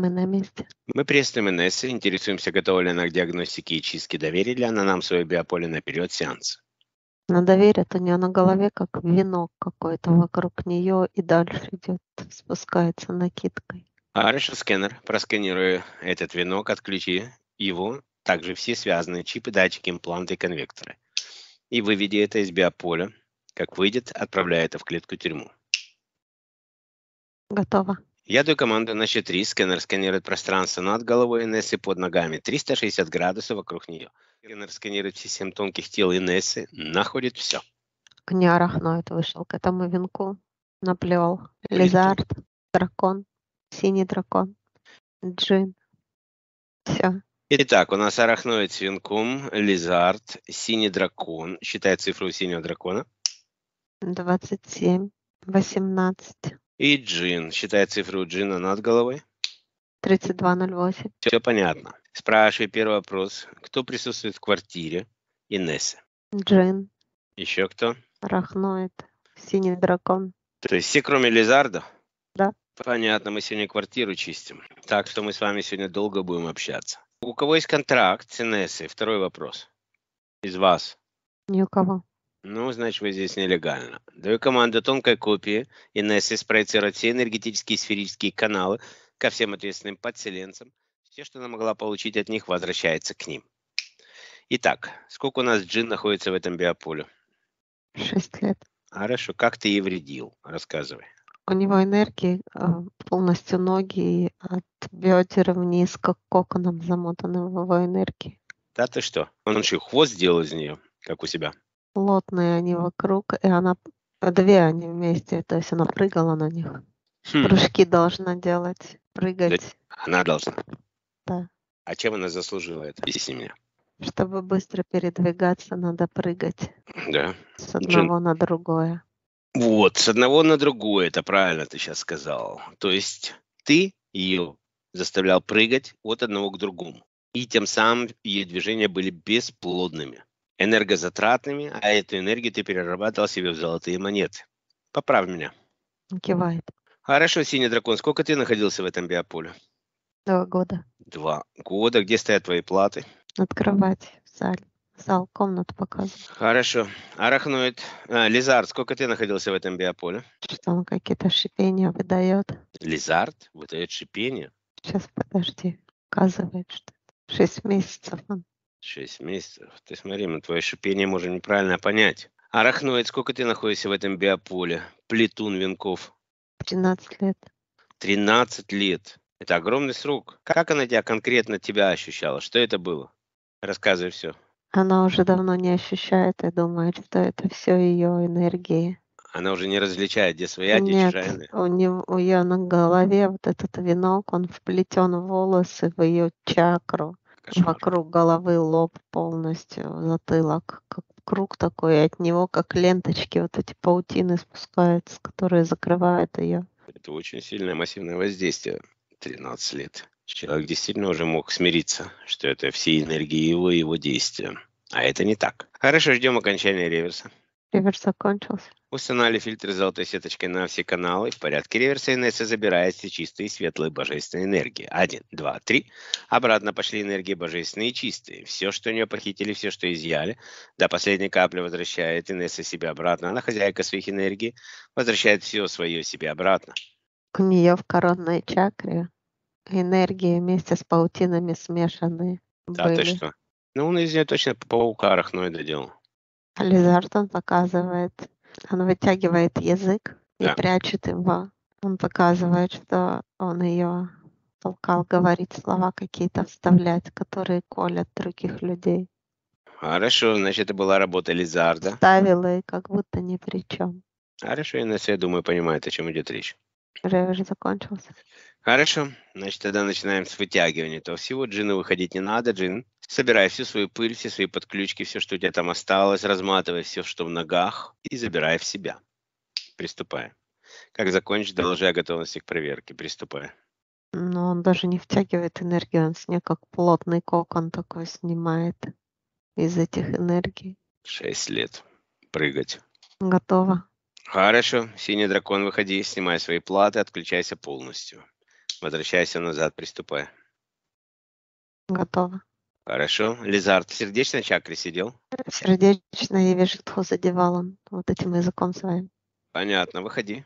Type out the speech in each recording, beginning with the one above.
Мы на месте. Мы приветствуем Инессы, интересуемся, готова ли она к диагностике и чистке, доверит ли она нам свое биополе на период сеанса. На доверие у нее на голове как венок какой-то вокруг нее и дальше идет, спускается накидкой. Хорошо, сканер, просканируй этот венок, отключи его, также все связанные чипы, датчики, импланты и конвекторы. И выведи это из биополя. Как выйдет, отправляй это в клетку тюрьму. Готово. Я даю команду на счет 3. Сканер сканирует пространство над головой Инессы под ногами. 360 градусов вокруг нее. Сканер сканирует все семь тонких тел Инессы. Находит все. Кня арахноид вышел к этому венку, наплел. Лизард, дракон, синий дракон, джин. Все. Итак, у нас арахноид с венком, лизард, синий дракон. Считай цифру синего дракона. 27, 18, И джин. Считай цифру джина над головой. 3208. Все понятно. Спрашивай первый вопрос. Кто присутствует в квартире Инессы? Джин, Еще кто? арахноид, синий дракон. То есть все, кроме Лизарда? Да. Понятно, мы сегодня квартиру чистим. Так что мы с вами сегодня долго будем общаться. У кого есть контракт с Инессой? Второй вопрос. Из вас. Ни у кого. Ну, значит, вы здесь нелегально. Даю команду тонкой копии Инессы спроецировать все энергетические сферические каналы ко всем ответственным подселенцам. Все, что она могла получить от них, возвращается к ним. Итак, сколько у нас джин находится в этом биополе? Шесть лет. Хорошо, как ты ей вредил? Рассказывай. У него энергии э, полностью ноги от бедер вниз, как коконом замотаны в его энергии. Да ты что? Он еще хвост сделал из нее, как у себя. Плотные они вокруг, и она две они вместе, то есть она прыгала на них. Хм, Прыжки должна делать, прыгать, она должна. да. А чем она заслужила это? Объясни мне. Чтобы быстро передвигаться, надо прыгать Да. с одного на другое. Вот, с одного на другое, это правильно ты сейчас сказал. То есть ты ее заставлял прыгать от одного к другому. И тем самым ее движения были бесплодными, энергозатратными, а эту энергию ты перерабатывал себе в золотые монеты. Поправь меня. Кивает. Хорошо, синий дракон, сколько ты находился в этом биополе? Два года. Два года. Где стоят твои платы? Над кроватью в зале. Зал, комнату показывает. Хорошо. Арахноид. А, Лизард, сколько ты находился в этом биополе? Что он какие-то шипения выдает. Лизард выдает шипение. Сейчас, подожди. Указывает, что шесть месяцев он. Шесть месяцев. Ты смотри, мы твое шипение можем неправильно понять. Арахноид, сколько ты находишься в этом биополе? Плетун венков. 13 лет. 13 лет. Это огромный срок. Как она тебя конкретно тебя ощущала? Что это было? Рассказывай все. Она уже давно не ощущает и думает, что это все ее энергии. Она уже не различает, где своя, где Нет, чужая. у него у ее на голове вот этот венок, он вплетен в волосы, в ее чакру. Кошмар. Вокруг головы лоб полностью, затылок, как круг такой, и от него как ленточки, вот эти паутины спускаются, которые закрывают ее. Это очень сильное массивное воздействие. 13 лет. Человек действительно уже мог смириться, что это все энергии его и его действия. А это не так. Хорошо, ждем окончания реверса. Реверс закончился. Устанавливали фильтры золотой сеточкой на все каналы. В порядке реверса Инесса забирает все чистые, светлые, божественные энергии. Один, два, три. Обратно пошли энергии божественные и чистые. Все, что у нее похитили, все, что изъяли. До последней капли возвращает Инесса себе обратно. Она хозяйка своих энергий. Возвращает все свое себе обратно. У нее в коронной чакре энергии вместе с паутинами смешанные Да, ты были. что? Ну, он из нее точно паука арахноида делал. Лизард он показывает, он вытягивает язык и Да. прячет его. Он показывает, что он ее толкал говорить слова какие-то, вставлять, которые колят других людей. Хорошо, значит, это была работа Лизарда. Ставил и как будто ни при чем. Хорошо, Инесса, я думаю, понимает, о чем идет речь. Ревер закончился. Хорошо, значит, тогда начинаем с вытягивания. То всего джину выходить не надо, джин. Собирай всю свою пыль, все свои подключки, все, что у тебя там осталось, разматывай все, что в ногах, и забирай в себя. Приступай. Как закончишь, доложи о готовности к проверке. Приступай. Но он даже не втягивает энергию, он с нее как плотный кокон такой снимает из этих энергий. Шесть лет. Прыгать. Готово. Хорошо. Синий дракон, выходи, снимай свои платы, отключайся полностью. Возвращайся назад, приступай. Готово. Хорошо. Лизард, в сердечной чакре сидел? Сердечная и вишитху задевал он вот этим языком своим. Понятно, выходи.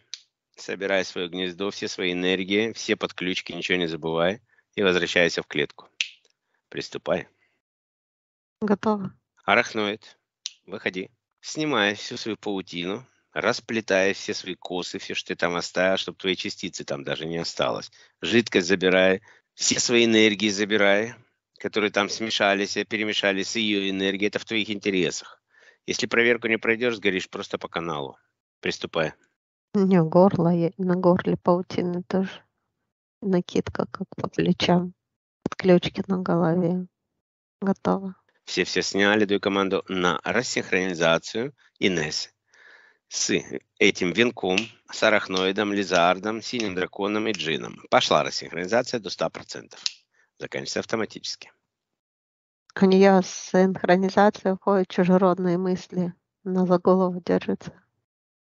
Собирай свое гнездо, все свои энергии, все подключки, ничего не забывай. И возвращайся в клетку. Приступай. Готово. Арахноид, выходи. Снимай всю свою паутину, расплетай все свои косы, все, что ты там оставил, чтобы твои частицы там даже не осталось. Жидкость забирай, все свои энергии забирай, которые там смешались, и перемешались с ее энергией. Это в твоих интересах. Если проверку не пройдешь, сгоришь просто по каналу. Приступай. У нее горло, на горле паутины тоже. Накидка как по плечам. Подключки на голове. Готово. Все-все сняли, даю команду на рассинхронизацию Инессы с этим венком, с арахноидом, лизардом, синим драконом и джином. Пошла рассинхронизация до 100%. Заканчивается автоматически. У нее с синхронизацией уходят чужеродные мысли. Она за голову держится.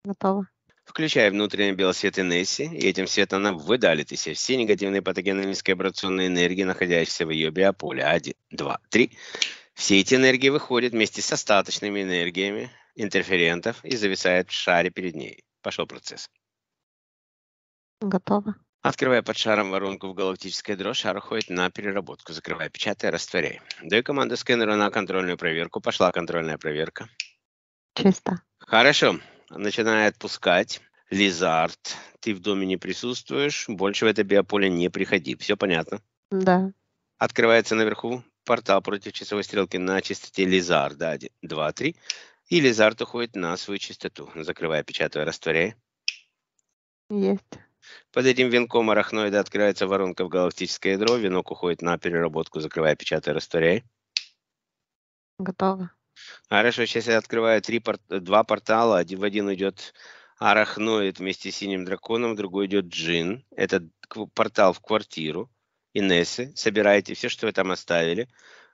Готово. Включая внутренний белосвет Инесси, и этим светом она выдалит из себя все негативные патогенные низковибрационные энергии, находящиеся в ее биополе. Один, два, три. Все эти энергии выходят вместе с остаточными энергиями интерферентов и зависают в шаре перед ней. Пошел процесс. Готово. Открывая под шаром воронку в галактической дрожь, шар уходит на переработку. Закрывая, печатай, растворяй. Даю команду скэнеру на контрольную проверку. Пошла контрольная проверка. Чисто. Хорошо. Начинает отпускать. Лизард, ты в доме не присутствуешь, больше в это биополе не приходи. Все понятно? Да. Открывается наверху портал против часовой стрелки на частоте Лизарда. 1, 2, 3. И Лизард уходит на свою частоту. Закрывая, печатая, растворяй. Есть. Под этим венком арахноида открывается воронка в галактическое ядро. Венок уходит на переработку. Закрывая, печатая, растворяй. Готово. Хорошо, сейчас я открываю три пор- два портала. Один, в один идет арахноид вместе с синим драконом, другой идет джин. Это портал в квартиру Инессы. Собирайте все, что вы там оставили.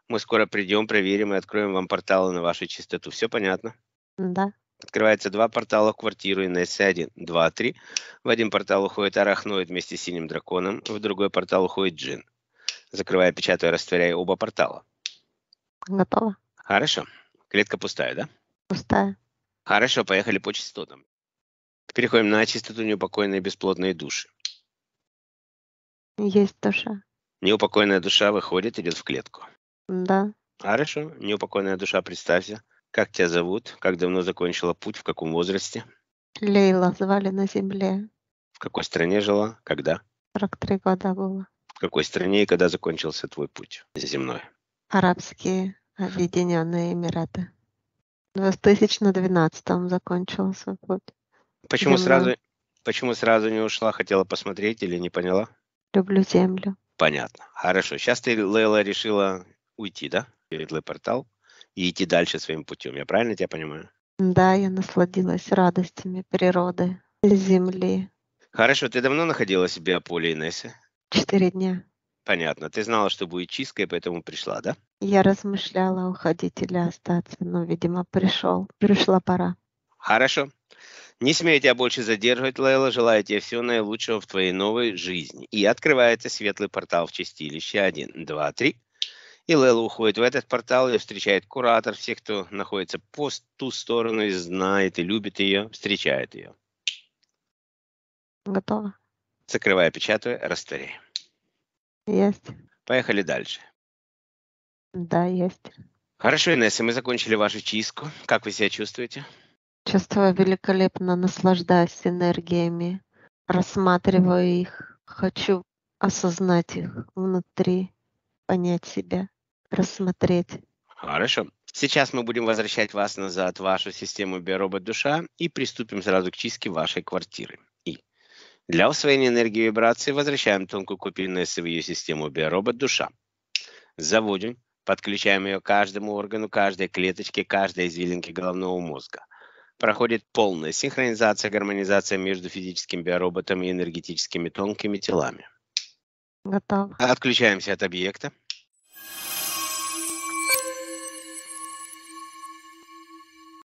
Мы скоро придем, проверим и откроем вам порталы на вашу чистоту. Все понятно? Да. Открывается два портала в квартиру Инессы. Один, два, три. В один портал уходит арахноид вместе с синим драконом, в другой портал уходит джин. Закрывая, печатая, растворяя оба портала. Готово. Хорошо. Клетка пустая, да? Пустая. Хорошо, поехали по частотам. Переходим на чистоту неупокоенной бесплотной души. Есть душа. Неупокоенная душа выходит, идет в клетку. Да. Хорошо, неупокоенная душа, представься. Как тебя зовут? Как давно закончила путь? В каком возрасте? Лейла звали на земле. В какой стране жила? Когда? 43 года было. В какой стране и когда закончился твой путь земной? Арабские Объединенные Эмираты. В 2012 закончила свой путь. Почему Земной. сразу, почему сразу не ушла? Хотела посмотреть или не поняла? Люблю землю. Понятно. Хорошо. Сейчас ты, Лейла, решила уйти, да? Светлый портал и идти дальше своим путем. Я правильно тебя понимаю? Да, я насладилась радостями природы, земли. Хорошо. Ты давно находилась в биополе Инессы? Четыре дня. Понятно. Ты знала, что будет чистка, и поэтому пришла, да? Я размышляла, уходить или остаться, но, видимо, пришел. Пришла пора. Хорошо. Не смею тебя больше задерживать, Лейла. Желаю тебе всего наилучшего в твоей новой жизни. И открывается светлый портал в чистилище. Один, два, три. И Лейла уходит в этот портал, ее встречает куратор. Всех, кто находится по ту сторону и знает, и любит ее, встречает ее. Готово? Закрывая, печатаю, растворяй. Есть? Поехали дальше. Да, есть. Хорошо, Инесса, мы закончили вашу чистку. Как вы себя чувствуете? Чувствую великолепно, наслаждаюсь энергиями, рассматриваю их, хочу осознать их внутри, понять себя, рассмотреть. Хорошо. Сейчас мы будем возвращать вас назад в вашу систему биоробот душа и приступим сразу к чистке вашей квартиры. И для усвоения энергии вибрации возвращаем тонкую копию Нессы в ее систему биоробот душа. Заводим, подключаем ее к каждому органу, каждой клеточке, каждой извилинке головного мозга. Проходит полная синхронизация, гармонизация между физическим биороботом и энергетическими тонкими телами. Готово? Отключаемся от объекта.